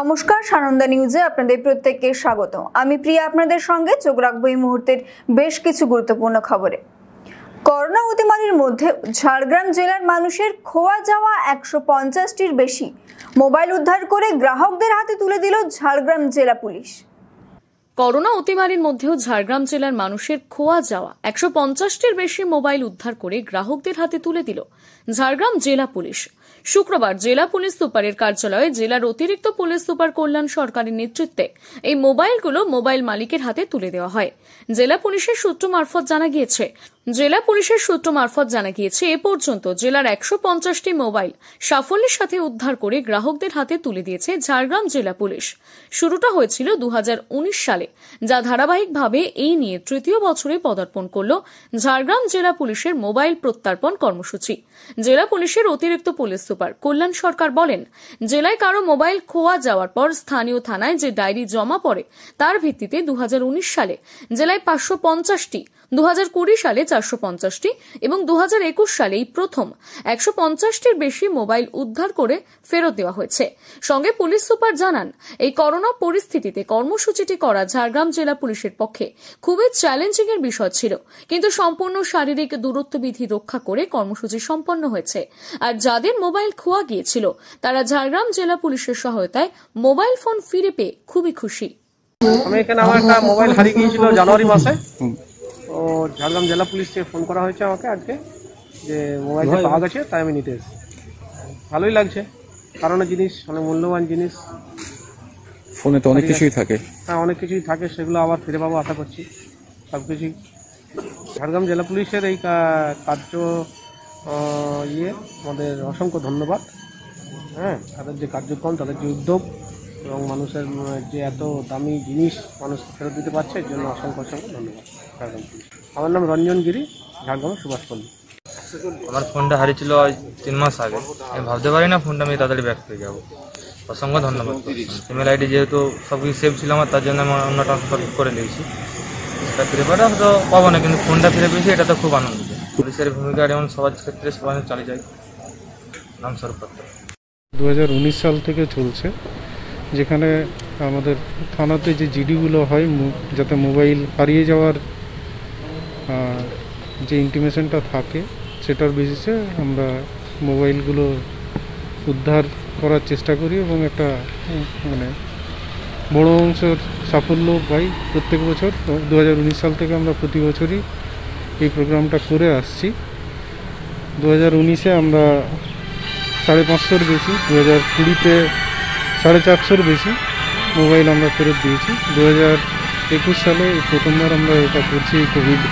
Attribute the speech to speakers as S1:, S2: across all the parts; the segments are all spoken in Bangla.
S1: নমস্কার, সানন্দা নিউজে আপনাদের প্রত্যেককে স্বাগত। আমি প্রিয়া আপনাদের সঙ্গে, চোখ রাখব এই মুহূর্তের বেশ কিছু গুরুত্বপূর্ণ খবরে। করোনা অতিমারির মধ্যে ঝাড়গ্রাম জেলার মানুষের খোয়া যাওয়া একশো পঞ্চাশটির বেশি। মোবাইল উদ্ধার করে গ্রাহকদের হাতে তুলে দিল ঝাড়গ্রাম জেলা পুলিশ।
S2: করোনা অতিমারির মধ্যেও ঝাড়গ্রাম জেলার মানুষের খোয়া যাওয়া একশো পঞ্চাশটির বেশি মোবাইল উদ্ধার করে গ্রাহকদের হাতে তুলে দিল ঝাড়গ্রাম জেলা পুলিশ। শুক্রবার জেলা পুলিশ সুপারের কার্যালয়ে জেলার অতিরিক্ত পুলিশ সুপার কল্যাণ সরকারের নেতৃত্বে এই মোবাইলগুলো মোবাইল মালিকের হাতে তুলে দেওয়া হয়। জেলা পুলিশের সূত্র মারফত জানা গিয়েছে, জেলা পুলিশের সূত্র মারফত জানা গিয়েছে, এ পর্যন্ত জেলার একশো পঞ্চাশটি মোবাইল সাফল্যের সাথে উদ্ধার করে গ্রাহকদের হাতে তুলে দিয়েছে ঝাড়গ্রাম জেলা পুলিশ। শুরুটা হয়েছিল দু হাজার উনিশ সালে, যা ধারাবাহিকভাবে এই নিয়ে তৃতীয় বছরে পদার্পণ করল ঝাড়গ্রাম জেলা পুলিশের মোবাইল প্রত্যার্পণ কর্মসূচি। জেলা পুলিশের অতিরিক্ত পুলিশ সুপার। কল্যাণ সরকার বলেন, জেলায় কারও মোবাইল খোয়া যাওয়ার পর স্থানীয় থানায় যে ডায়েরি জমা পড়ে, তার ভিত্তিতে দু হাজার উনিশ সালে জেলায় পাঁচশো পঞ্চাশটি দু হাজার কুড়ি সালে চারশো পঞ্চাশটি এবং দু সালে এই প্রথম। একশো পঞ্চাশটির বেশি মোবাইল উদ্ধার করে ফেরত দেওয়া হয়েছে। সঙ্গে পুলিশ সুপার জানান, এই করোনা পরিস্থিতিতে কর্মসূচিটি করা ঝাড়গ্রাম জেলা পুলিশের পক্ষে খুবই চ্যালেঞ্জিং এর বিষয় ছিল। কিন্তু সম্পূর্ণ শারীরিক দূরত্ব বিধি রক্ষা করে কর্মসূচি সম্পন্ন হয়েছে। আর যাদের মোবাইল খোয়া গিয়েছিল, তারা ঝাড়গ্রাম জেলা পুলিশের সহায়তায় মোবাইল ফোন ফিরে পেয়ে খুবই খুশি।
S3: আমি এখানে আমার একটা মোবাইল হারিয়ে গিয়েছিল জানুয়ারি মাসে। তো ঝাড়গ্রাম জেলা পুলিশ থেকে ফোন করা হয়েছে আমাকে আজকে যে মোবাইলটা পাওয়া গেছে তাই আমি নিতে এসেছি। ভালোই লাগছে। কারণে জিনিস অনেক মূল্যবান জিনিস।
S4: ফোনে তো অনেক কিছুই থাকে।
S3: হ্যাঁ অনেক কিছুই থাকে সেগুলো আবার ফিরে পাবো আশা করছি। সব কিছুই। ঝাড়গ্রাম জেলা পুলিশের এই কার্য ইয়ে আমাদের অসংখ্য ধন্যবাদ। হ্যাঁ তাদের যে কার্যক্রম তাদের যে উদ্যোগ এবং মানুষের যে এত দামি জিনিস মানুষ ফেরত দিতে পারছে এর জন্য অসংখ্য অসংখ্য ধন্যবাদ। ঝাড়গ্রাম পুলিশ। আমার নাম রঞ্জন গিরি ঝাড়গ্রাম সুভাষপল্লী
S5: আমার ফোনটা হারিয়েছিল আজ তিন মাস আগে। আমি ভাবতে পারি না ফোনটা আমি তাড়াতাড়ি ব্যাক পেয়ে যাব। অসংখ্য ধন্যবাদ। ইমেল আইডি যেহেতু সব কিছু সেভ ছিল আমার তার জন্য আমি অন্য ট্রান্সফার করে নিয়েছি সেটা ফিরে পাওয়াটা হয়তো পাবো না কিন্তু ফোনটা ফিরে পেয়েছি এটা তো খুব আনন্দ। পুলিশের ভূমিকা যেমন সবার ক্ষেত্রে সবাই চালিয়ে যায়। নাম স্বরূপ
S6: দু সাল থেকে চলছে। যেখানে আমাদের থানাতে যে জিডিগুলো হয় যাতে মোবাইল হারিয়ে যাওয়ার যে ইন্টিমেশনটা থাকে, সেটার বেসিসে আমরা মোবাইলগুলো উদ্ধার করার চেষ্টা করি এবং একটা মানে বড় অংশের সাফল্য পাই প্রত্যেক বছর। দু হাজার উনিশ সাল থেকে আমরা প্রতি বছরই এই প্রোগ্রামটা করে আসছি। দু হাজার উনিশে আমরা সাড়ে পাঁচশোর বেশি দু হাজার কুড়িতে সাড়ে চারশোর বেশি মোবাইল আমরা ফেরত দিয়েছি। দু হাজার একুশ সালে প্রথমবার আমরা এটা করছি কোভিড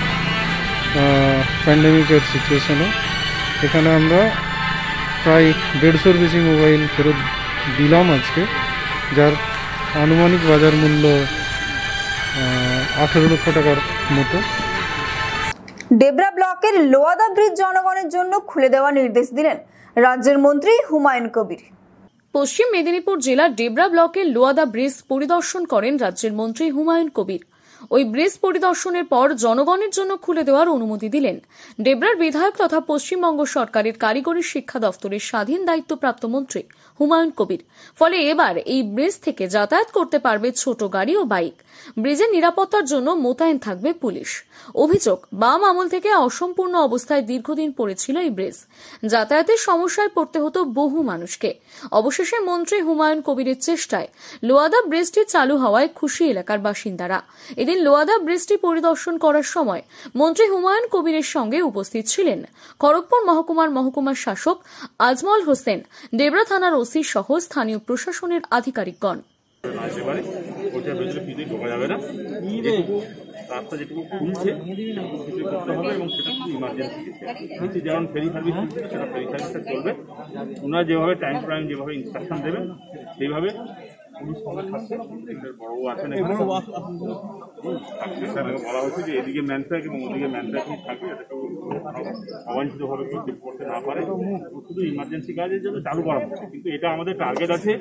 S6: প্যান্ডেমিকের সিচুয়েশনে এখানে আমরা প্রায় দেড়শোর বেশি মোবাইল ফেরত দিলাম আজকে, যার আনুমানিক বাজার মূল্য আঠেরো লক্ষ টাকার মতো।
S1: ডেবরা ব্লকের লোয়াদা ব্রিজ জনগণের জন্য খুলে দেওয়ার নির্দেশ দিলেন রাজ্যের মন্ত্রী হুমায়ুন কবির।
S2: পশ্চিম মেদিনীপুর জেলার ডেবরা ব্লকের লোয়াদা ব্রিজ পরিদর্শন করেন রাজ্যের মন্ত্রী হুমায়ুন কবির। ওই ব্রিজ পরিদর্শনের পর জনগণের জন্য খুলে দেওয়ার অনুমতি দিলেন। ডেবরার বিধায়ক তথা পশ্চিমবঙ্গ সরকারের কারিগরি শিক্ষা দফতরের স্বাধীন দায়িত্বপ্রাপ্ত মন্ত্রী হুমায়ুন কবির। ফলে এবার এই ব্রিজ থেকে যাতায়াত করতে পারবে ছোট গাড়ি ও বাইক। ব্রিজের নিরাপত্তার জন্য মোতায়েন থাকবে পুলিশ। অভিযোগ, বাম আমল থেকে অসম্পূর্ণ অবস্থায় দীর্ঘদিন পড়েছিল এই ব্রিজ। যাতায়াতের সমস্যায় পড়তে হতো বহু মানুষকে। অবশেষে মন্ত্রী হুমায়ুন কবিরের চেষ্টায় লোয়াদা ব্রিজটি চালু হওয়ায় খুশি এলাকার বাসিন্দারা। এদিন লোয়াদা ব্রিজটি পরিদর্শন করার সময় মন্ত্রী হুমায়ুন কবিরের সঙ্গে উপস্থিত ছিলেন। খড়গপুর মহকুমার মহকুমার শাসক আজমল হোসেন ডেবরা থানার ওসি সহ স্থানীয় প্রশাসনের আধিকারিকগণ।
S7: আসতে পারে ওটার ভেতরে কিছুই ঢোকা যাবে না। রাস্তা যেটুকু খুলছে সেটুকু করতে হবে এবং সেটা খুব ইমার্জেন্সি নিচে যেমন ফেরি সার্ভিস সেটা ফেরি সার্ভিসটা চলবে। ওনারা যেভাবে টাইম টু টাইম যেভাবে ইনস্ট্রাকশন দেবেন সেইভাবে বলা হয়েছে যে এদিকে ম্যানফ্যাক এবং ওদিকে ম্যানফ্যাকই থাকবে যাতে কেউ অবাঞ্ছিতভাবে কেউ চেক করতে না পারে। শুধু ইমার্জেন্সি কাজের জন্য চালু করা হচ্ছে। কিন্তু এটা আমাদের টার্গেট আছে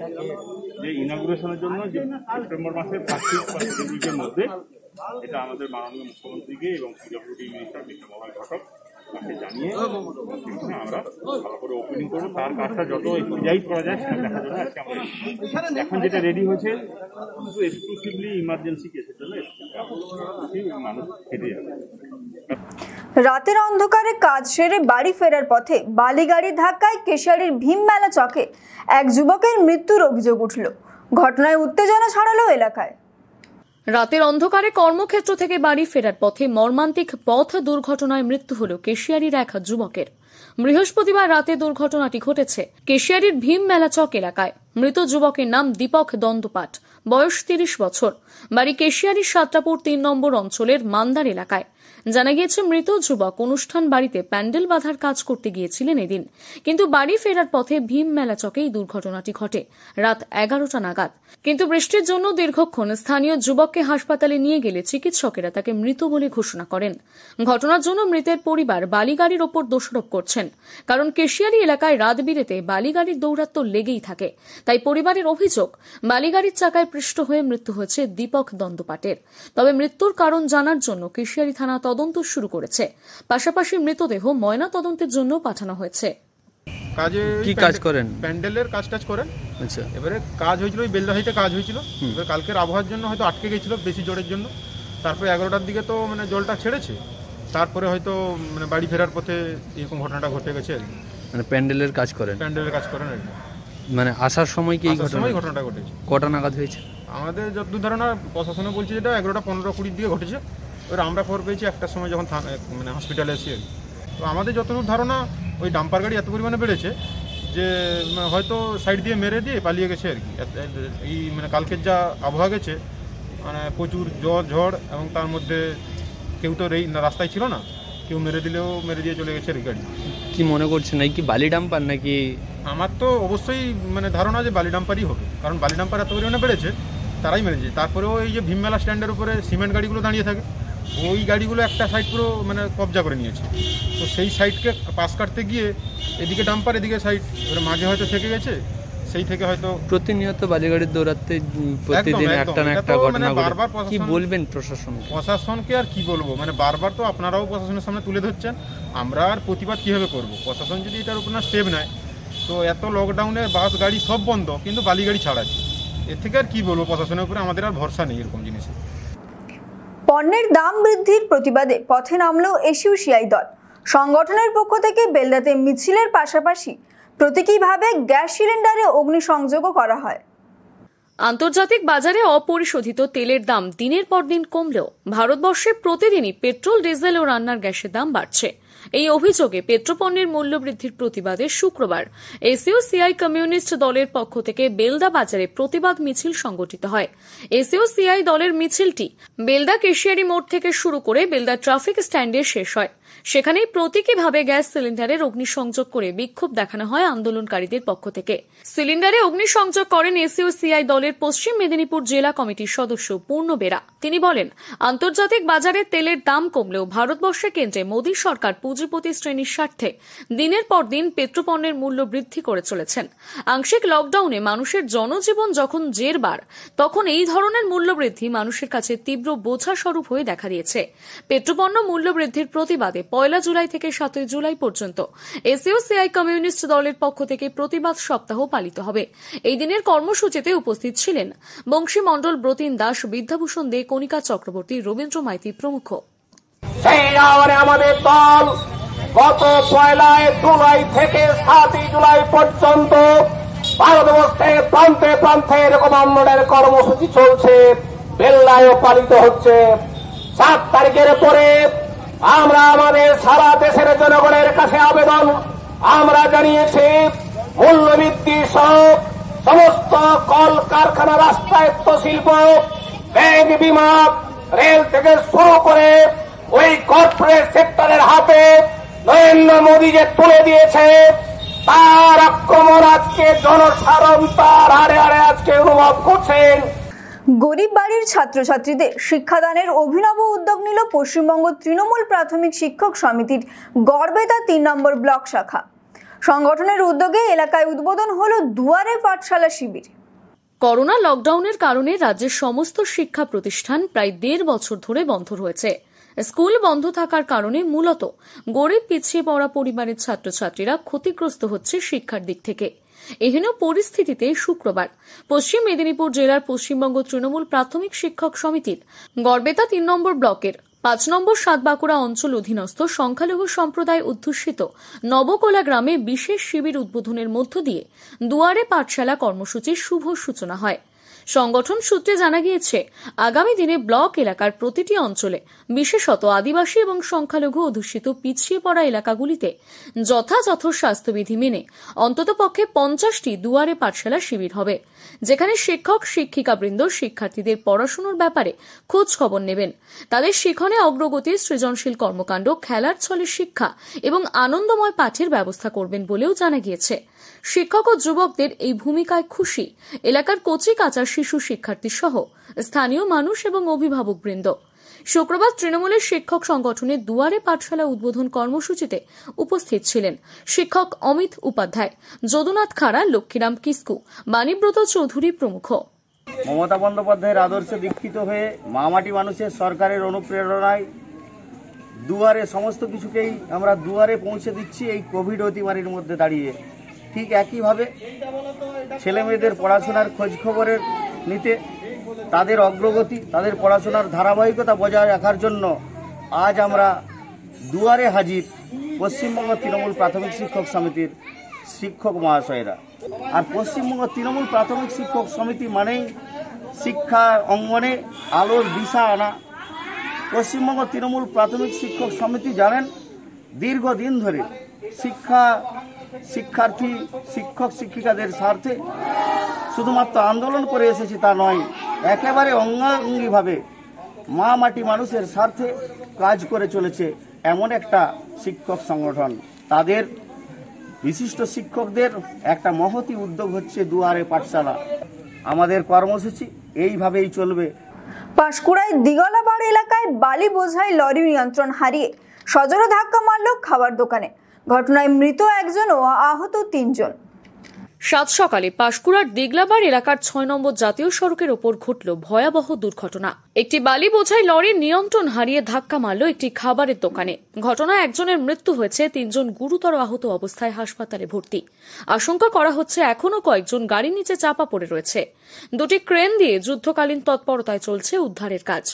S7: যে ইনাগুরেশনের জন্য যে সেপ্টেম্বর মাসের ফার্স্ট বা সেকেন্ড উইকের মধ্যে এটা আমাদের মাননীয় মুখ্যমন্ত্রীকে এবং পিডব্লিউডি মিনিস্টার বিষ্ণু মোহন ঘটক তাকে জানিয়ে সেখানে আমরা ভালো করে ওপেনিং করব। তার কাজটা যত করা যায় সেটা দেখার জন্য আজকে আমরা এখন যেটা রেডি হয়েছে শুধু এক্সক্লুসিভলি ইমার্জেন্সি কেসের জন্য মানুষ যাবে।
S1: রাতের অন্ধকারে কাজ সেরে বাড়ি ফেরার পথে বালিগাড়ির ধাক্কায় কেশিয়ারির ভীমমেলা চকে। এক যুবকের মৃত্যুর অভিযোগ উঠল। ঘটনায় উত্তেজনা ছড়ালো এলাকায়।
S2: রাতের অন্ধকারে কর্মক্ষেত্র থেকে বাড়ি ফেরার পথে মর্মান্তিক পথ দুর্ঘটনায় মৃত্যু হল কেশিয়ারির এক যুবকের। বৃহস্পতিবার রাতে দুর্ঘটনাটি ঘটেছে কেশিয়ারির ভীম মেলাচক এলাকায়। মৃত যুবকের নাম দীপক দন্দপাট। বয়স তিরিশ বছর। বাড়ি কেশিয়ারির সাতটাপুর তিন নম্বর অঞ্চলের মান্দার এলাকায়। জানা গিয়েছে, মৃত যুবক অনুষ্ঠান বাড়িতে প্যান্ডেল বাঁধার কাজ করতে গিয়েছিলেন এদিন। কিন্তু বাড়ি ফেরার পথে ভীম মেলা চকেই দুর্ঘটনাটি ঘটে। রাত এগারোটা নাগাদ। কিন্তু বৃষ্টির জন্য দীর্ঘক্ষণ স্থানীয় যুবককে হাসপাতালে নিয়ে গেলে চিকিৎসকেরা তাকে মৃত বলে ঘোষণা করেন। ঘটনার জন্য মৃতের পরিবার বালিগাড়ির ওপর দোষারোপ করছেন। কারণ কেশিয়ারি এলাকায় রাত বিরেতে বালিগাড়ির দৌরাত্ম লেগেই থাকে। তাই পরিবারের অভিযোগ বালিগাড়ির চাকায় পৃষ্ঠ হয়ে মৃত্যু হয়েছে দীপক দন্দপাটের। তবে মৃত্যুর কারণ জানার জন্য কেশিয়ারি থানা তদন্ত শুরু করেছে। পাশাপাশি মৃতদেহ ময়না তদন্তের জন্য পাঠানো হয়েছে।
S8: কাজে
S4: কি কাজ করেন?
S8: প্যান্ডেলের কাজ টাজ করেন।
S4: আচ্ছা।
S8: এবারে কাজ হয়েছিল ওই বেলদাহিতে কাজ হয়েছিল। এবার কালকের আবহাওয়ার জন্য হয়তো আটকে গেছিল বেশি জোরের জন্য। তারপরে এগারোটার দিকে তো মানে জলটা ছেড়েছে। তারপরে হয়তো মানে বাড়ি ফেরার পথে এরকম ঘটনাটা ঘটে গেছে
S4: মানে প্যান্ডেলের কাজ করেন।
S8: প্যান্ডেলের কাজ করেন আর
S4: মানে আসার সময় কি এই ঘটনা
S8: সময় ঘটনাটা ঘটেছে।
S4: কটা নাগাদ হয়েছে?
S8: আমাদের যতদূর ধারণা প্রশাসনে বলছে যেটা এগারোটা পনেরো কুড়ির দিকে ঘটেছে। এবার আমরা খবর পেয়েছি একটার সময় যখন মানে হসপিটালে এসে। তো আমাদের যতদূর ধারণা ওই ডাম্পার গাড়ি এত পরিমাণে বেড়েছে যে মানে হয়তো সাইড দিয়ে মেরে দিয়ে পালিয়ে গেছে আর কি। এই মানে কালকের যা আবহাওয়া গেছে মানে প্রচুর জ্বর ঝড় এবং তার মধ্যে কেউ তো এই রাস্তায় ছিল না। কেউ মেরে দিলেও মেরে দিয়ে চলে গেছে আর কি গাড়ি।
S4: কি মনে করছেন? এই কি বালি ডাম্পার নাকি
S8: আমার তো অবশ্যই মানে ধারণা যে বালি ডাম্পারই হবে। কারণ বালি ডাম্পার এত পরিমাণে বেড়েছে তারাই মেরেছে। তারপরেও এই যে ভীমমেলা স্ট্যান্ডের উপরে সিমেন্ট গাড়িগুলো দাঁড়িয়ে থাকে ওই গাড়িগুলো একটা সাইড পুরো মানে কবজা করে নিয়েছে। তো সেই সাইডকে পাশ কাটতে গিয়ে এদিকে ডাম্পার এদিকে সাইড এবারে মাঝে হয়তো থেকে গেছে সেই থেকে হয়তো
S4: প্রতিনিয়ত বালিগাড়ির দৌড়াতে প্রতিদিন একটা না একটা ঘটনা
S8: মানে বারবার
S4: কি
S8: প্রশাসন-
S4: বলবেন প্রশাসনকে?
S8: প্রশাসনকে আর কি বলব? মানে বারবার তো আপনারাও প্রশাসনের সামনে তুলে ধরছেন আমরা আর প্রতিবাদ কীভাবে করব? প্রশাসন যদি এটার উপর না স্টেপ নেয় তো এত লকডাউনে বাস গাড়ি সব বন্ধ কিন্তু বালি গাড়ি ছাড়া আছে। এর থেকে আর কি বলব প্রশাসনের উপরে? আমাদের আর ভরসা নেই এরকম জিনিসে।
S1: পণ্যের দাম বৃদ্ধির প্রতিবাদে পথে নামল এসইউসিআই দল। সংগঠনের পক্ষ থেকে বেলদাতে মিছিলের পাশাপাশি প্রতীকীভাবে গ্যাস সিলিন্ডারে অগ্নিসংযোগও করা হয়।
S2: আন্তর্জাতিক বাজারে অপরিশোধিত তেলের দাম দিনের পর দিন কমলেও ভারতবর্ষে প্রতিদিনই পেট্রোল ডিজেল ও রান্নার গ্যাসের দাম বাড়ছে। এই অভিযোগে পেট্রোপণ্যের মূল্য বৃদ্ধির প্রতিবাদে শুক্রবার এসিও সিআই কমিউনিস্ট দলের পক্ষ থেকে বেলদা বাজারে প্রতিবাদ মিছিল সংগঠিত হয়। এসিও সিআই দলের মিছিলটি বেলদা কেশিয়ারি মোড় থেকে শুরু করে বেলদা ট্রাফিক স্ট্যান্ডে শেষ হয়। সেখানেই প্রতীকীভাবে গ্যাস সিলিন্ডারের অগ্নিসংযোগ করে বিক্ষোভ দেখানো হয় আন্দোলনকারীদের পক্ষ থেকে। সিলিন্ডারে অগ্নিসংযোগ করেন এসিও সিআই দলের পশ্চিম মেদিনীপুর জেলা কমিটির সদস্য পূর্ণ বেরা। তিনি বলেন, আন্তর্জাতিক বাজারে তেলের দাম কমলেও ভারতবর্ষের কেন্দ্রে মোদী সরকার পুঁজিপতি শ্রেণির স্বার্থে দিনের পর দিন পেট্রোপণ্যের মূল্য বৃদ্ধি করে চলেছেন। আংশিক লকডাউনে মানুষের জনজীবন যখন জেরবার, তখন এই ধরনের মূল্য বৃদ্ধি মানুষের কাছে তীব্র বোঝা স্বরূপ হয়ে দেখা দিয়েছে। পেট্রোপণ্য মূল্য বৃদ্ধির প্রতিবাদে পয়লা জুলাই থেকে সাতই জুলাই পর্যন্ত। এসিও সিআই কমিউনিস্ট দলের পক্ষ থেকে প্রতিবাদ সপ্তাহ পালিত হবে। এই দিনের কর্মসূচিতে উপস্থিত ছিলেন বংশী মণ্ডল ব্রতিন দাস, বিদ্যাভূষণ দে, কণিকা চক্রবর্তী, রবীন্দ্র মাইতি প্রমুখ।
S9: আমাদের দল গত পয়লায় জুলাই থেকে সাতই জুলাই পর্যন্ত ভারতবর্ষের প্রান্তে প্রান্তে এরকম আন্দোলনের কর্মসূচি চলছে, বেল্লায়ও পালিত হচ্ছে। সাত তারিখের পরে আমরা আমাদের সারা দেশের জনগণের কাছে আবেদন। আমরা জানিয়েছি, মূল্যবৃদ্ধি সহ সমস্ত কল কারখানা রাষ্ট্রায়ত্ত শিল্প ব্যাংক বিমা রেল থেকে শুরু করে ওই কর্পোরেট সেক্টরের হাতে নরেন্দ্র মোদী যে তুলে দিয়েছে, তার আক্রমণ আজকে জনসাধারণ তার হারে হারে আজকে অনুভব করছেন।
S1: গরিব বাড়ির ছাত্রছাত্রীদের শিক্ষাদানের অভিনব উদ্যোগ নিল পশ্চিমবঙ্গ তৃণমূল প্রাথমিক শিক্ষক সমিতির গড়বেতা তিন নম্বর ব্লক শাখা। সংগঠনের উদ্যোগে এলাকায় উদ্বোধন হল দুয়ারে পাঠশালা শিবির।
S2: করোনা লকডাউনের কারণে রাজ্যের সমস্ত শিক্ষা প্রতিষ্ঠান প্রায় দেড় বছর ধরে বন্ধ রয়েছে। স্কুল বন্ধ থাকার কারণে মূলত গরিব পিছিয়ে পড়া পরিবারের ছাত্রছাত্রীরা ক্ষতিগ্রস্ত হচ্ছে শিক্ষার দিক থেকে। এহেন পরিস্থিতিতে শুক্রবার। পশ্চিম মেদিনীপুর জেলার পশ্চিমবঙ্গ তৃণমূল প্রাথমিক শিক্ষক সমিতির গড়বেতা তিন নম্বর ব্লকের পাঁচ নম্বর সাতবাঁকুড়া অঞ্চল অধীনস্থ সংখ্যালঘু সম্প্রদায় অধ্যুষিত নবকোলা গ্রামে বিশেষ শিবির উদ্বোধনের মধ্য দিয়ে দুয়ারে পাঠশালা কর্মসূচির শুভ সূচনা হয়। সংগঠন সূত্রে জানা গিয়েছে, আগামী দিনে ব্লক এলাকার প্রতিটি অঞ্চলে বিশেষত আদিবাসী এবং সংখ্যালঘু অধ্যুষিত পিছিয়ে পড়া এলাকাগুলিতে যথাযথ স্বাস্থ্যবিধি মেনে অন্ততপক্ষে পঞ্চাশটি দুয়ারে পাঠশালা শিবির হবে, যেখানে শিক্ষক, শিক্ষিকাবৃন্দ, শিক্ষার্থীদের পড়াশুনোর ব্যাপারে খোঁজ খবর নেবেন। তাদের শিখনে অগ্রগতি সৃজনশীল কর্মকাণ্ড, খেলার ছলে শিক্ষা এবং আনন্দময় পাঠের ব্যবস্থা করবেন বলেও জানা গিয়েছে। শিক্ষক ও যুবকদের এই ভূমিকায় খুশি এলাকার কচি কাঁচা শিশু শিক্ষার্থী সহ স্থানীয় মানুষ এবং অভিভাবকবৃন্দ। শুক্রবার তৃণমূলের শিক্ষক সংগঠনের দুয়ারে পাঠশালা উদ্বোধন কর্মসূচিতে উপস্থিত ছিলেন শিক্ষক অমিত উপাধ্যায়, যদুনাথ খাড়া, লক্ষ্মীরাম কিস্কু, বাণীব্রত চৌধুরী প্রমুখ।
S10: মমতা বন্দ্যোপাধ্যায়ের আদর্শে দীক্ষিত হয়ে মামাটি মানুষের সরকারের অনুপ্রেরণায় দুয়ারে সমস্ত কিছুকেই আমরা দুয়ারে পৌঁছে দিচ্ছি এই কোভিড অতিমারির মধ্যে দাঁড়িয়ে। ঠিক একইভাবে ছেলে মেয়েদের পড়াশোনার খোঁজ খবরের নিতে তাদের অগ্রগতি, তাদের পড়াশোনার ধারাবাহিকতা বজায় রাখার জন্য আজ আমরা দুয়ারে হাজির পশ্চিমবঙ্গ তৃণমূল প্রাথমিক শিক্ষক সমিতির শিক্ষক মহাশয়রা। আর পশ্চিমবঙ্গ তৃণমূল প্রাথমিক শিক্ষক সমিতি মানেই শিক্ষা অঙ্গনে আলোর দিশা আনা। পশ্চিমবঙ্গ তৃণমূল প্রাথমিক শিক্ষক সমিতি জানেন, দীর্ঘদিন ধরে শিক্ষা, শিক্ষার্থী, শিক্ষক, শিক্ষিকাদের স্বার্থে শুধুমাত্র আন্দোলন করে এসেছে তা নয়, একেবারে অঙ্গাঙ্গিভাবে মা মাটি মানুষের স্বার্থে কাজ করে চলেছে এমন একটা শিক্ষক সংগঠন। তাদের বিশিষ্ট শিক্ষকদের একটা মহতি উদ্যোগ হচ্ছে দুয়ারে পাঠশালা। আমাদের কর্মসূচি এইভাবেই চলবে।
S1: পাঁশকুড়ায় দিগলাবাড় এলাকায় বালি বোঝাই লরি নিয়ন্ত্রণ হারিয়ে সজোরে ধাক্কা মারল খাবার দোকানে। ঘটনায় মৃত একজন ও আহত তিনজন।
S2: সাত সকালে পাঁশকুড়ার দিগলাবার এলাকার ছয় নম্বর জাতীয় সড়কের ওপর ঘটল ভয়াবহ দুর্ঘটনা। একটি বালি বোঝাই লরির নিয়ন্ত্রণ হারিয়ে ধাক্কা মারল একটি খাবারের দোকানে। ঘটনায় একজনের মৃত্যু হয়েছে, তিনজন গুরুতর আহত অবস্থায় হাসপাতালে ভর্তি। আশঙ্কা করা হচ্ছে এখনও কয়েকজন গাড়ির নিচে চাপা পড়ে রয়েছে। দুটি ক্রেন দিয়ে যুদ্ধকালীন তৎপরতায় চলছে উদ্ধারের কাজ।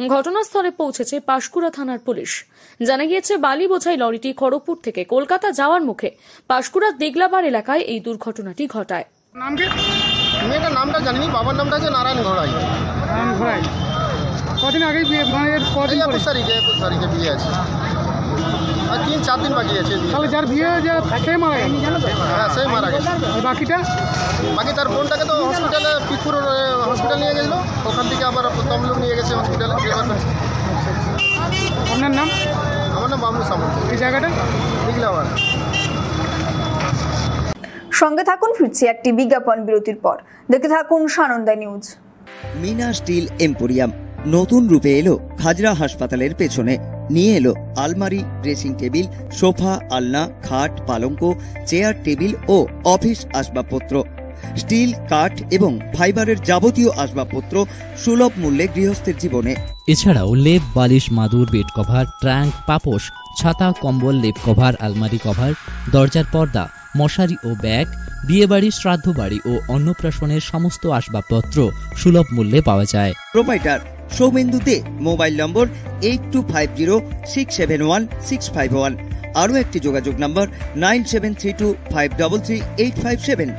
S2: ঘটনাস্থলে পৌঁছেছে পাশকুড়া থানার পুলিশ। জানা গিয়েছে বালি বোঝাই লরিটি খড়গপুর থেকে কলকাতা যাওয়ার মুখে পাশকুড়ার দিগলাবার এলাকায় এই দুর্ঘটনাটি ঘটায়।
S8: নাম কি? মেয়েটার নামটা জানিনি বাবার নামটা আছে নারায়ণ ঘোড়াই।
S6: নারায়ণ ঘোড়াই। কদিন আগে বিয়ে মানে কদিন
S8: একুশ তারিখে একুশ তারিখে বিয়ে আছে। আর তিন চার দিন বাকি আছে।
S6: তাহলে যার বিয়ে যে সে মারা গেল।
S8: হ্যাঁ সেই মারা গেছে
S6: বাকিটা?
S8: বাকি তার বোনটাকে তো হসপিটালে পিকুর হসপিটাল নিয়ে গেছিল। ওখান থেকে আবার তমলুক নিয়ে গেছে হসপিটালে
S6: আপনার নাম?
S8: আমার নাম বাবলু সামন্ত।
S6: এই জায়গাটা?
S8: বুঝলে আবার
S1: সঙ্গে থাকুন ফিরছি একটি বিজ্ঞাপন বিরতির পর। দেখতে থাকুন Sananda News.
S11: Mina Steel Emporium. নতুন রূপে এলো খাজরা হাসপাতালের পেছনে। নিয়ে এলো আলমারি ড্রেসিং টেবিল সোফা আলনা খাট পালঙ্ক চেয়ার টেবিল ও অফিস আসবাবপত্র। স্টিল কাঠ এবং ফাইবারের যাবতীয় আসবাবপত্র সুলভ মূল্যে গৃহস্থের জীবনে।
S12: এছাড়াও লেপ বালিশ মাদুর বেড কভার ট্রাঙ্ক পাপোশ ছাতা কম্বল লেপ কভার আলমারি কভার দরজার পর্দা মশারি ও ব্যাগ বিয়েবাড়ি শ্রাদ্ধ বাড়ি ও অন্নপ্রাশনের সমস্ত আসবাবপত্র সুলভ মূল্যে পাওয়া যায়।
S11: Proprietor Soumendu De mobile number eight two five zero six seven one six five one আরও একটি যোগাযোগ number nine seven three two five double three eight five seven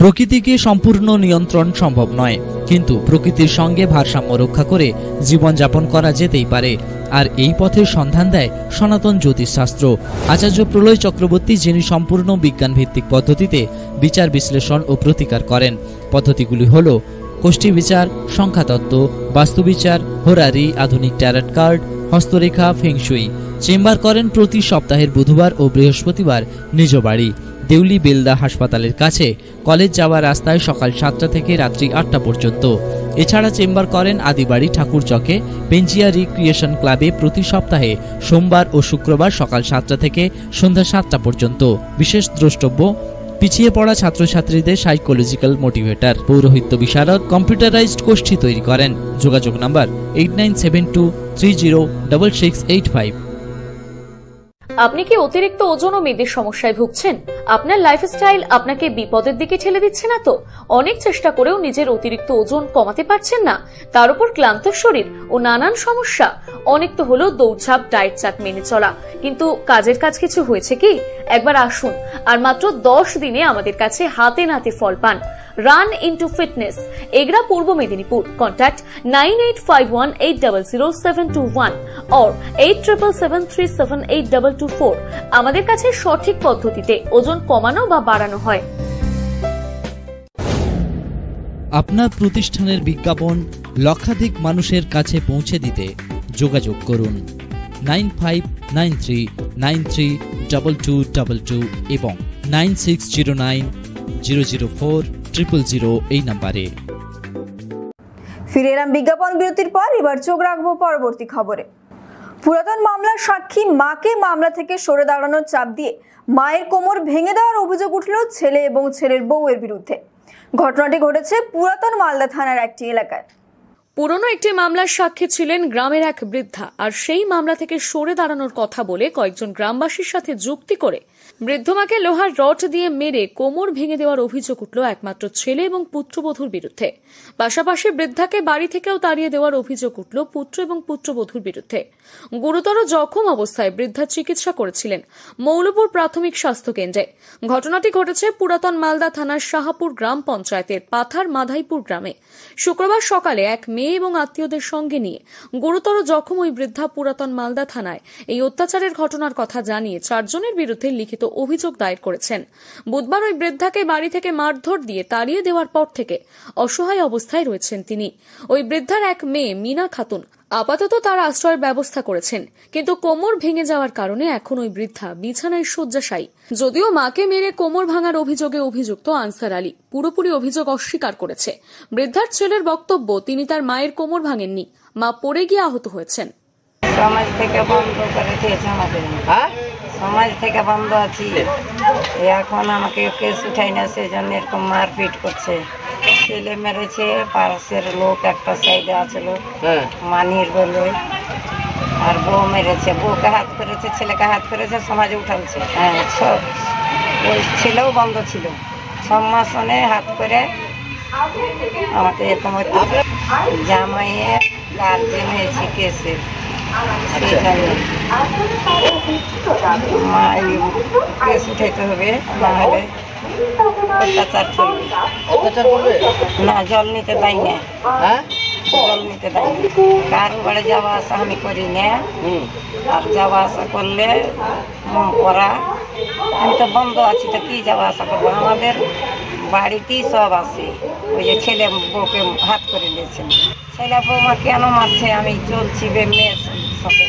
S12: প্রকৃতিকে সম্পূর্ণ নিয়ন্ত্রণ সম্ভব নয়, কিন্তু প্রকৃতির সঙ্গে ভারসাম্য রক্ষা করে জীবনযাপন করা যেতেই পারে। আর এই পথের সন্ধান দেয় সনাতন জ্যোতিষশাস্ত্র আচার্য প্রলয় চক্রবর্তী যিনি সম্পূর্ণ বিজ্ঞান ভিত্তিক পদ্ধতিতে বিচার বিশ্লেষণ ও প্রতিকার করেন, পদ্ধতিগুলি হল কোষ্ঠী বিচার, সংখ্যাতত্ত্ব বাস্তুবিচার হোরারি, আধুনিক ট্যারট কার্ড, হস্তরেখা ফেংশুই চেম্বার করেন প্রতি সপ্তাহের বুধবার ও বৃহস্পতিবার নিজ বাড়ি। দেউলি বেলদা হাসপাতালের কাছে। কলেজ যাওয়ার রাস্তায় সকাল সাতটা থেকে রাত্রি আটটা পর্যন্ত। এছাড়া চেম্বার করেন আদিবাড়ি ঠাকুর চকে পেঞ্জিয়া রিক্রিয়েশন ক্লাবে প্রতি সপ্তাহে সোমবার ও শুক্রবার সকাল সাতটা থেকে সন্ধ্যা সাতটা পর্যন্ত। বিশেষ দ্রষ্টব্য পিছিয়ে পড়া ছাত্রছাত্রীদের সাইকোলজিক্যাল মোটিভেটর পৌরোহিত্য বিশারদ কম্পিউটারাইজড গোষ্ঠী তৈরি করেন। যোগাযোগ number eight nine seven two three zero double six eight five
S2: আপনি কি অতিরিক্ত ওজন ও মেদের সমস্যায় ভুগছেন? আপনার লাইফস্টাইল আপনাকে বিপদের দিকে ঠেলে দিচ্ছে না তো? অনেক চেষ্টা করেও নিজের অতিরিক্ত ওজন কমাতে পারছেন না। তার উপর ক্লান্ত শরীর ও নানান সমস্যা। অনেক তো হলো দৌড়ঝাঁপ ডায়েট চাট মেনে চলা। কিন্তু কাজের কাজ কিছু হয়েছে কি? একবার আসুন, আর মাত্র দশ দিনে আমাদের কাছে হাতে নাতে ফল পান। Run into fitness Egra Purba Medinipur contact nine eight five one eight double zero seven two one eight triple seven three seven eight double two four আমাদের কাছে সঠিক পদ্ধতিতে ওজন কমানো বা বাড়ানো হয়।
S12: আপনার প্রতিষ্ঠানের বিজ্ঞাপন লক্ষাধিক মানুষের কাছে পৌঁছে দিতে যোগাযোগ করুন। Nine five nine three nine three double two double two এবং nine six zero nine zero zero four triple zero এই নাম্বারে।
S1: ফিরে এলাম বিজ্ঞাপন বিরতির পর এবার চোখ রাখব পরবর্তী খবরে। পুরাতন মামলার সাক্ষী মাকে মামলা থেকে সরে দাঁড়ানোর চাপ দিয়ে মায়ের কোমর ভেঙে দেওয়ার অভিযোগ উঠল ছেলে এবং ছেলের বউয়ের বিরুদ্ধে। ঘটনাটি ঘটেছে পুরাতন মালদা থানার একটি এলাকায়।
S2: পুরনো একটি মামলার সাক্ষী ছিলেন গ্রামের এক বৃদ্ধা আর সেই মামলা থেকে সরে দাঁড়ানোর কথা বলে কয়েকজন গ্রামবাসীর সাথে যুক্তি করে বৃদ্ধ মাকে লোহার রড দিয়ে মেরে কোমর ভেঙে দেওয়ার অভিযোগ উঠল একমাত্র ছেলে এবং পুত্রবধূর বিরুদ্ধে। পাশাপাশি বৃদ্ধাকে বাড়ি থেকেও তাড়িয়ে দেওয়ার অভিযোগ উঠল পুত্র এবং পুত্রবধূর বিরুদ্ধে। গুরুতর জখম অবস্থায় বৃদ্ধা চিকিৎসা করেছিলেন মৌলপুর প্রাথমিক স্বাস্থ্য কেন্দ্রে। ঘটনাটি ঘটেছে পুরাতন মালদা থানার শাহাপুর গ্রাম পঞ্চায়েতের পাথার মাধাইপুর গ্রামে। শুক্রবার সকালে এক মেয়ে এবং আত্মীয়দের সঙ্গে নিয়ে গুরুতর জখম ওই বৃদ্ধা পুরাতন মালদা থানায়। এই অত্যাচারের ঘটনার কথা জানিয়ে চারজনের বিরুদ্ধে লিখিত অভিযোগ দায়ের করেছেন। বুধবার ওই বৃদ্ধাকে বাড়ি থেকে মারধর দিয়ে তাড়িয়ে দেওয়ার পর থেকে অসহায় অবস্থায় রয়েছেন তিনি। ওই বৃদ্ধার এক মেয়ে মিনা খাতুন আপাতত তার আশ্রয়ের ব্যবস্থা করেছেন কিন্তু কোমর ভেঙে যাওয়ার কারণে এখন ওই বৃদ্ধা বিছানায় শয্যাশায়ী। যদিও মাকে মেরে কোমর ভাঙার অভিযোগে অভিযুক্ত আনসার আলী পুরোপুরি অভিযোগ অস্বীকার করেছে। বৃদ্ধার ছেলের বক্তব্য তিনি তার মায়ের কোমর ভাঙেননি মা পড়ে গিয়ে আহত হয়েছেন।
S13: সমাজ থেকে বন্ধ করে দিয়েছে আমাদের। সমাজ থেকে বন্ধ আছি। এখন আমাকে কেস উঠাই না সেই জন্য এরকম মারপিট করছে। ছেলে মেরেছে পাশের লোক একটা সাইডে আছিল মানির বলে। আর বউ মেরেছে বউকে হাত করেছে ছেলেকে হাত করেছে সমাজে উঠালছে। হ্যাঁ। ছ- ওই ছেলেও বন্ধ ছিল। ছ মাস অনে হাত করে আমাকে এরকম। জামাইয়ে গার্জেন হয়েছে কেসে সেই জন্য মা এই কেস উঠাইতে হবে না হলে অত্যাচার চলবে অত্যাচার করবে না জল নিতে দেয় না হ্যাঁ জল নিতে দেয় না কারও বাড়ি যাওয়া আসা আমি করি না আর যাওয়া আসা করলে মন করা আমি তো বন্ধ আছি তো কি যাওয়া আসা করব আমাদের বাড়িতেই সব আছে। ওই যে ছেলে বউকে হাত করে দিয়েছে ছেলে বৌমা কেন মারছে? আমি চলছি বে মেয়ের সাথে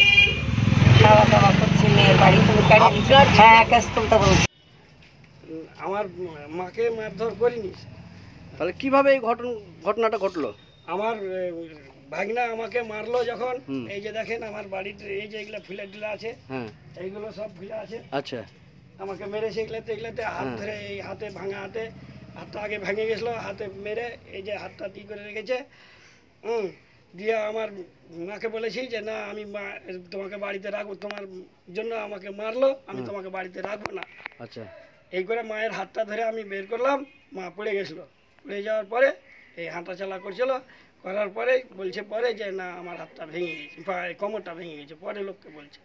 S13: খাওয়া দাওয়া করছি মেয়ের বাড়ি তুমি হ্যাঁ কেস তুলতে বলছি।
S14: আমার মাকে মারধর করিনি।
S10: তাহলে কীভাবে এই ঘটন ঘটনাটা ঘটলো?
S14: আমার ভাগনা আমাকে মারলো যখন। এই যে দেখেন আমার বাড়িতে এই যে এগুলো ফুলে টুলে আছে
S10: হ্যাঁ।
S14: এইগুলো সব ফুলে আছে।
S10: আচ্ছা।
S14: আমাকে মেরেছে এগুলাতে এগুলাতে হাত
S10: হ্যাঁ।
S14: ধরে এই হাতে ভাঙা হাতে। হাতটা আগে ভেঙে গেছিল হাতে মেরে এই যে হাতটা ই করে রেখেছে। হুম দিয়ে আমার মাকে বলেছি যে না আমি মা তোমাকে বাড়িতে রাখব তোমার জন্য আমাকে মারলো আমি তোমাকে বাড়িতে রাখব না।
S10: আচ্ছা।
S14: এই করে মায়ের হাতটা ধরে আমি বের করলাম মা পড়ে গেছিল। পড়ে যাওয়ার পরে এই হাঁটা চালা করছিল করার পরে বলছে পরে যে না আমার হাতটা ভেঙে গেছে কোমরটা ভেঙে গেছে। পরে লোককে বলছে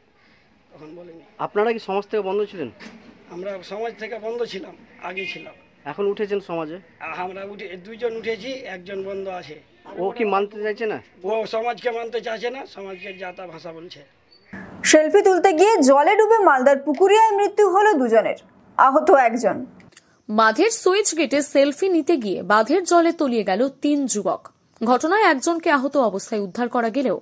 S14: তখন বলেনি।
S10: আপনারা কি সমাজ থেকে বন্ধ ছিলেন?
S14: আমরা সমাজ থেকে বন্ধ ছিলাম আগে ছিলাম।
S10: এখন উঠেছেন সমাজে?
S14: আমরা উঠে দুইজন উঠেছি একজন বন্ধ আছে।
S10: ও কি মানতে চাইছে না?
S14: ও সমাজকে মানতে চাইছে না সমাজকে যাতা ভাষা বলছে।
S1: সেলফি তুলতে গিয়ে জলে ডুবে মালদার পুকুরিয়ায় মৃত্যু হলো দুজনের আহত একজন।
S2: বাঁধের সুইচ গেটে সেলফি নিতে গিয়ে বাঁধের জলে তলিয়ে গেল তিন যুবক। ঘটনায় একজনকে আহত অবস্থায় উদ্ধার করা গেলেও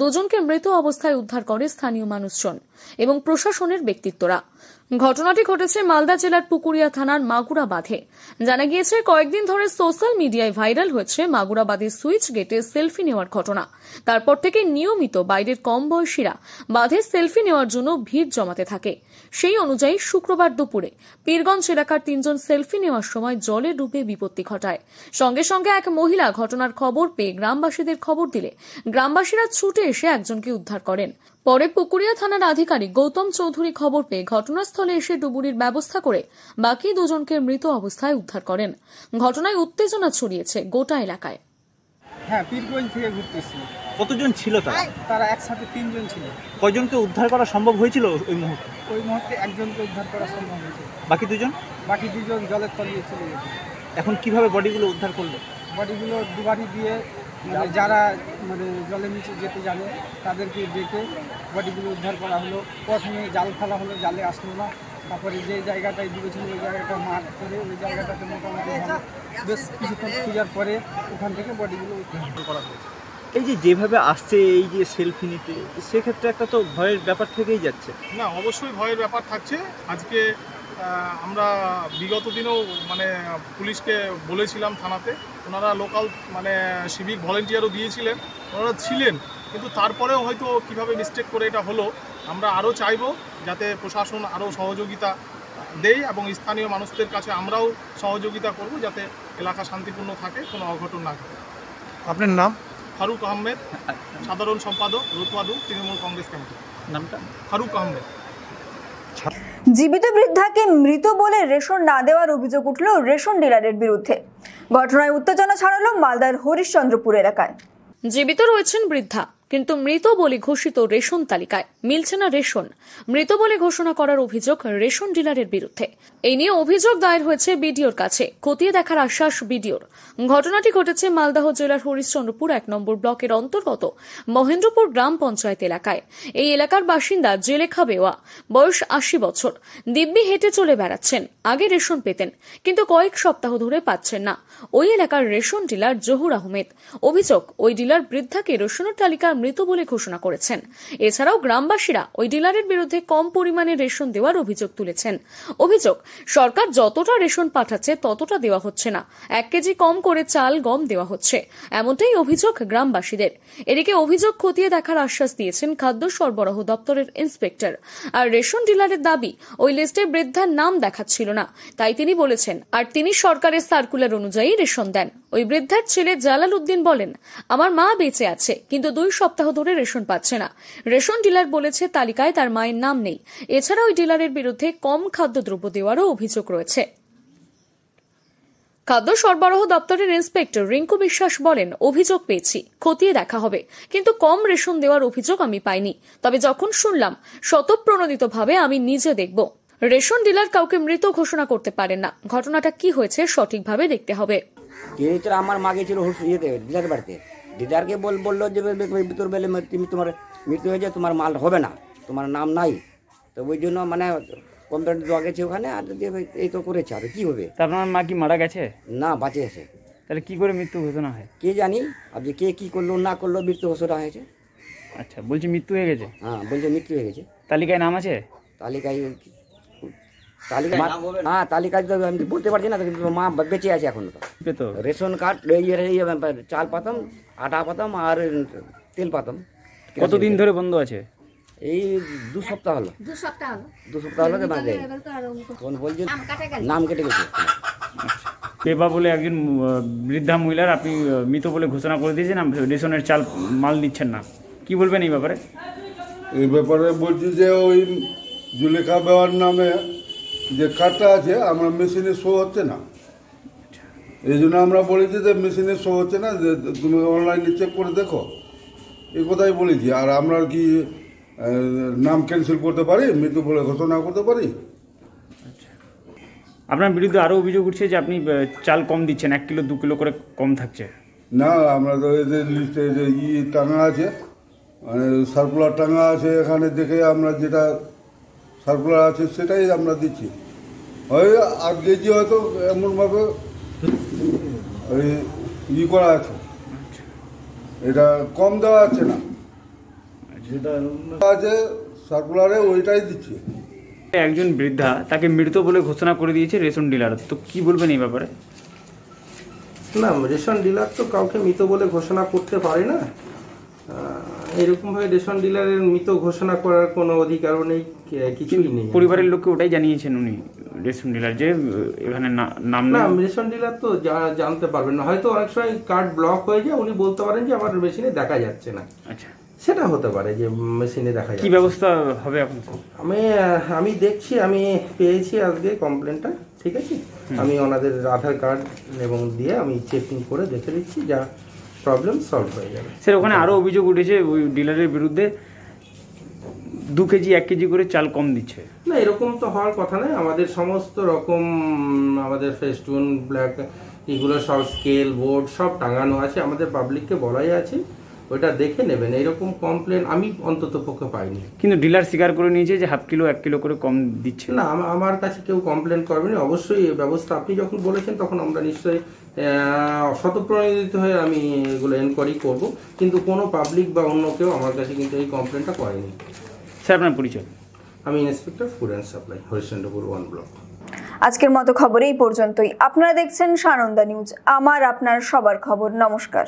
S2: দুজনকে মৃত অবস্থায় উদ্ধার করে স্থানীয় মানুষজন এবং প্রশাসনের ব্যক্তিত্বরা। ঘটনাটি ঘটেছে মালদা জেলার পুকুরিয়া থানার মাগুরা বাঁধে জানা গিয়েছে, কয়েকদিন ধরে সোশ্যাল মিডিয়ায় ভাইরাল হয়েছে মাগুরা বাঁধের সুইচ গেটে সেলফি নেওয়ার ঘটনা। তারপর থেকে নিয়মিত বাইরের কম বয়সীরা বাঁধে সেলফি নেওয়ার জন্য ভিড় জমাতে থাকে। সেই অনুযায়ী শুক্রবার দুপুরে পীরগঞ্জ এলাকার তিনজন সেলফি নেওয়ার সময় জলে ডুবে বিপত্তি ঘটায়। সঙ্গে সঙ্গে এক মহিলা ঘটনার খবর পেয়ে গ্রামবাসীদের খবর দিলে গ্রামবাসীরা ছুটে এসে একজনকে উদ্ধার করেন। পরে পুকুরিয়া থানার আধিকারিক গৌতম চৌধুরী খবর পেয়ে ঘটনাস্থলে এসে ডুবুরির ব্যবস্থা করে বাকি দুজনকে মৃত অবস্থায় উদ্ধার করেন। ঘটনায় উত্তেজনা ছড়িয়েছে গোটা এলাকায়।
S15: হ্যাঁ পীরগঞ্জ থেকে ঘুরতে এসেছিল
S16: কতজন ছিল তারা?
S15: তারা একসাথে তিনজন ছিল।
S16: কয়জনকে উদ্ধার করা সম্ভব হয়েছিল ওই মুহূর্তে?
S15: ওই মুহূর্তে একজনকে উদ্ধার করা সম্ভব হয়েছে।
S16: বাকি দুজন?
S15: বাকি দুজন জলের তলিয়ে চলে গেছে।
S16: এখন কীভাবে বডিগুলো উদ্ধার করল?
S15: বডিগুলো দুবারি দিয়ে মানে যারা মানে জলের নিচে যেতে জানে তাদেরকে ডেকে বডিগুলো উদ্ধার করা হলো। প্রথমে জাল ফেলা হলো জালে আসলো না। তারপরে যে জায়গাটায় ডুবেছিল ওই জায়গাটা মাঠ করে ওই জায়গাটাতে মোটামুটি বেশ কিছুক্ষণ খোঁজার পরে ওখান থেকে বডিগুলো উদ্ধার করা হয়েছে
S16: এই যে যেভাবে আসছে এই যে সেলফি নিতে সেক্ষেত্রে একটা তো ভয়ের ব্যাপার থেকেই যাচ্ছে।
S8: না অবশ্যই ভয়ের ব্যাপার থাকছে। আজকে আমরা বিগত দিনেও মানে পুলিশকে বলেছিলাম থানাতে। ওনারা লোকাল মানে সিভিক ভলেন্টিয়ারও দিয়েছিলেন ওনারা ছিলেন কিন্তু তারপরেও হয়তো কীভাবে মিস্টেক করে এটা হলো আমরা আরও চাইব যাতে প্রশাসন আরও সহযোগিতা দেয় এবং স্থানীয় মানুষদের কাছে আমরাও সহযোগিতা করব যাতে এলাকা শান্তিপূর্ণ থাকে কোনো অঘটন না ঘটে। আপনার নাম? ফারুক আহমেদ সাধারণ সম্পাদক রতুয়াদু তৃণমূল কংগ্রেস কমিটি।
S16: নামটা?
S8: ফারুক আহমেদ।
S1: জীবিত বৃদ্ধাকে মৃত বলে রেশন না দেওয়ার অভিযোগ উঠল রেশন ডিলারের বিরুদ্ধে। ঘটনায় উত্তেজনা ছড়ালো মালদার হরিশ্চন্দ্রপুর এলাকায়।
S2: জীবিত রয়েছেন বৃদ্ধা। কিন্তু মৃত বলে ঘোষিত রেশন তালিকায় মিলছে না রেশন। মৃত বলে ঘোষণা করার অভিযোগ রেশন ডিলারের বিরুদ্ধে। এই নিয়ে অভিযোগ দায়ের হয়েছে বিডিওর কাছে। খতিয়ে দেখার আশ্বাস বিডিওর। ঘটনাটি ঘটেছে মালদাহ জেলার হরিশ্চন্দ্রপুর এক নম্বর ব্লকের অন্তর্গত মহেন্দ্রপুর গ্রাম পঞ্চায়েত এলাকায়। এই এলাকার বাসিন্দা জেলেখা বেওয়া, বয়স আশি বছর। দিব্যি হেঁটে চলে বেড়াচ্ছেন, আগে রেশন পেতেন, কিন্তু কয়েক সপ্তাহ ধরে পাচ্ছেন না। ওই এলাকার রেশন ডিলার জহুর আহমেদ। অভিযোগ, ওই ডিলার বৃদ্ধাকে রেশনের তালিকার মৃত বলে ঘোষণা করেছেন। এছাড়াও গ্রামবাসীরা ওই ডিলারের বিরুদ্ধে কম পরিমাণে রেশন দেওয়ার অভিযোগ তুলেছেন। অভিযোগ, সরকার যতটা রেশন পাঠাচ্ছে ততটা দেওয়া হচ্ছে না। এক কেজি কম করে চাল, গম দেওয়া হচ্ছে। এমনটাই অভিযোগ গ্রামবাসীদের। এদিকে অভিযোগ খতিয়ে দেখার আশ্বাস দিয়েছেন খাদ্য সরবরাহ দপ্তরের ইন্সপেক্টর। আর রেশন ডিলারের দাবি, ওই লিস্টে বৃদ্ধার নাম দেখাচ্ছিল না। তাই তিনি বলেছেন, আর তিনি সরকারের সার্কুলার অনুযায়ী রেশন দেন। ওই বৃদ্ধার ছেলে জালাল উদ্দিন বলেন, আমার মা বেঁচে আছে, কিন্তু দুই সপ্তাহ ধরে রেশন পাচ্ছে না। রেশন ডিলার বলেছে তালিকায় তার মায়ের নাম নেই। এছাড়া ওই ডিলারের বিরুদ্ধে কম খাদ্যদ্রব্য দেওয়ারও অভিযোগ রয়েছে। খাদ্য সরবরাহ দপ্তরের ইন্সপেক্টর রিঙ্কু বিশ্বাস বলেন, অভিযোগ পেয়েছি, খতিয়ে দেখা হবে, কিন্তু কম রেশন দেওয়ার অভিযোগ আমি পাইনি। তবে যখন শুনলাম শতপ্রণোদিতভাবে আমি নিজে দেখব। রেশন ডিলার কাউকে মৃত ঘোষণা করতে পারেন না। ঘটনাটা কি হয়েছে সঠিকভাবে দেখতে হবে।
S17: কিন্তু আমার মা গেছিল হুস- ইয়েতে দিদার বাড়িতে? দিদারকে বল বলল যে ভিতর বেলে তুমি তোমার মৃত্যু হয়েছে তোমার মাল হবে না তোমার নাম নাই। তো ওই জন্য মানে কমপ্লেন দেওয়া গেছে ওখানে আর এই তো করেছে আর কি হবে?
S4: তা আপনার মা কি মারা গেছে?
S17: না বাঁচে আছে
S4: তাহলে কি করে মৃত্যু ঘোষণা হয়?
S17: কে জানি আর যে কে কি করল না করল মৃত্যু ঘোষণা হয়েছে।
S4: আচ্ছা বলছি মৃত্যু হয়ে গেছে?
S17: হ্যাঁ বলছে মৃত্যু হয়ে গেছে।
S4: তালিকায় নাম আছে?
S17: তালিকায় তালিকা হ্যাঁ তালিকায় তো আমি বলতে পারছি না তো, কিন্তু মা বেঁচে আছে এখন তো। রেশন কার্ড এই এই চাল পাতাম আটা পাতাম আর তেল পাতাম।
S4: কতদিন ধরে বন্ধ আছে?
S17: এই দু সপ্তাহ হলো।
S18: দু সপ্তাহ হলো।
S17: দু সপ্তাহ হলো যে মানে তখন বলছে নাম কেটে গেছে।
S4: পেপা বলে একজন বৃদ্ধা মহিলার আপনি মৃত বলে ঘোষণা করে দিয়েছেন রেশনের চাল মাল দিচ্ছেন না। কি বলবেন এই ব্যাপারে?
S19: এই ব্যাপারে বলছি যে ওই জুলেখা বেওয়ার নামে যে কার্ডটা আছে আমরা মেশিনে শো হচ্ছে না। এই জন্য আমরা বলেছি যে মেশিনে শো হচ্ছে না যে তুমি অনলাইনে চেক করে দেখো। এই কথাই বলেছি আর আমরা কি নাম ক্যান্সেল করতে পারি মৃত্যু বলে ঘোষণা করতে পারি?
S4: আপনার বিরুদ্ধে আরও অভিযোগ উঠছে যে আপনি চাল কম দিচ্ছেন এক কিলো দু কিলো করে কম থাকছে।
S19: না আমরা তো এই যে লিস্টে যে ই টাঙা আছে মানে সার্কুলার টাঙা আছে এখানে দেখে আমরা যেটা সার্কুলার আছে সেটাই আমরা দিচ্ছি। ওই আট কেজি হয়তো এমনভাবে ওই ই করা আছে। এটা কম দেওয়া আছে না। যেটা আছে সার্কুলারে ওইটাই দিচ্ছি।
S4: একজন বৃদ্ধা তাকে মৃত বলে ঘোষণা করে দিয়েছে রেশন ডিলার। তো কি বলবেন এই ব্যাপারে?
S18: না রেশন ডিলার তো কাউকে মৃত বলে ঘোষণা করতে পারে না। এরকমভাবে রেশন ডিলারের মৃত ঘোষণা করার কোনো অধিকারও নেই। কিছুই নেই।
S4: পরিবারের লোককে ওটাই জানিয়েছেন উনি রেশন ডিলার যে এখানে নাম
S18: না রেশন ডিলার তো জানতে পারবেন না। হয়তো অনেক সময় কার্ড ব্লক হয়ে যায় উনি বলতে পারেন যে আমার মেশিনে দেখা যাচ্ছে না।
S4: আচ্ছা।
S18: সেটা হতে পারে যে মেশিনে দেখা
S4: যায়
S18: কি
S4: ব্যবস্থা হবে এখন?
S18: আমি আমি দেখছি আমি পেয়েছি আজকে কমপ্লেনটা ঠিক আছে? আমি ওনাদের আধার কার্ড এবং দিয়ে আমি চেকিং করে দেখে দিচ্ছি যা প্রবলেম সলভ হয়ে যাবে।
S4: স্যার ওখানে আরও অভিযোগ উঠেছে ওই ডিলারের বিরুদ্ধে দু কেজি এক কেজি করে চাল কম দিচ্ছে।
S18: না এরকম তো হওয়ার কথা নয়। আমাদের সমস্ত রকম আমাদের ফেস্টুন ব্ল্যাক এগুলো সব স্কেল বোর্ড সব টাঙানো আছে। আমাদের পাবলিককে বলাই আছে ওটা দেখে নেবেন। এরকম কমপ্লেন আমি অন্তত পক্ষে পাইনি।
S4: কিন্তু ডিলার স্বীকার করে নিয়েছে যে হাফ কিলো এক কিলো করে কম দিচ্ছে।
S18: না আমার কাছে কেউ কমপ্লেন করবেনি। অবশ্যই এই ব্যবস্থা আপনি যখন বলেছেন তখন আমরা নিশ্চয়ই শতপ্রণোদিত হয়ে আমি এগুলো এনকোয়ারি করব। কিন্তু কোনো পাবলিক বা অন্য কেউ আমার কাছে কিন্তু এই কমপ্লেনটা করেনি।
S4: স্যার আপনার পরিচয়?
S18: আমি inspector food and supply Harishchandrapur one block.
S1: আজকের মতো খবর এই পর্যন্তই। আপনারা দেখছেন সানন্দা নিউজ আমার আপনার সবার খবর। নমস্কার।